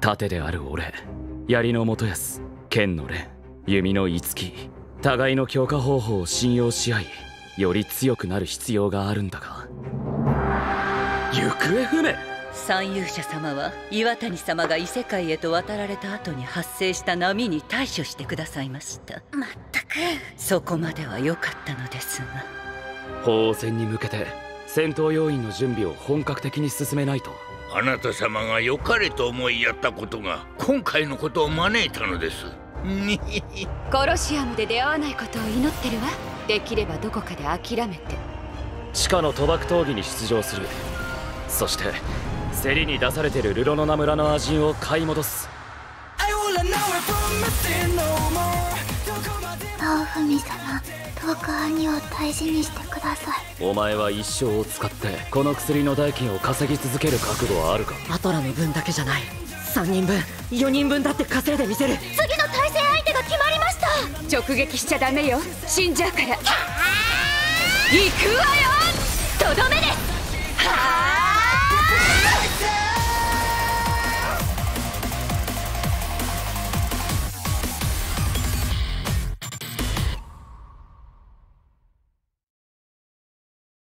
盾である俺槍の元康剣の蓮弓の五木互いの強化方法を信用し合いより強くなる必要があるんだが行方不明？三勇者様は岩谷様が異世界へと渡られた後に発生した波に対処してくださいました。まったく。そこまでは良かったのですが。法王戦に向けて戦闘要員の準備を本格的に進めないとあなた様が良かれと思いやったことが今回のことを招いたのです。にコロシアムで出会わないことを祈ってるわ。できればどこかで諦めて。地下の賭博闘技に出場する。そして競りに出されてるルロノナ村のアジンを買い戻す。直文様どうか兄を大事にしてください。お前は一生を使ってこの薬の代金を稼ぎ続ける覚悟はあるか？アトラの分だけじゃない。3人分。4人分だって稼いでみせる。次の対戦相手が決まりました。直撃しちゃダメよ。死んじゃうから。行くわよ！とどめです